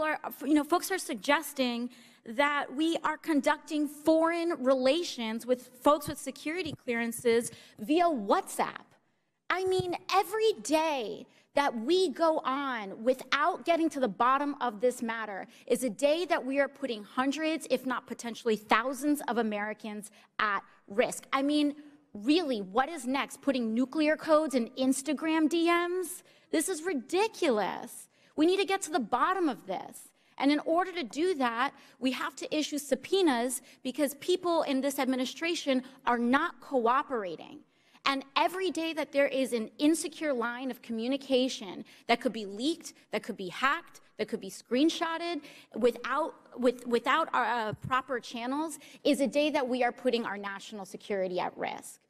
are, you know, folks are suggesting that we are conducting foreign relations with folks with security clearances via WhatsApp. I mean, every day that we go on without getting to the bottom of this matter is a day that we are putting hundreds, if not potentially thousands of Americans at risk. I mean, really, what is next? Putting nuclear codes in Instagram DMs? This is ridiculous. We need to get to the bottom of this. And in order to do that, we have to issue subpoenas because people in this administration are not cooperating. And every day that there is an insecure line of communication that could be leaked, that could be hacked, that could be screenshotted without, with, without our uh, proper channels is a day that we are putting our national security at risk.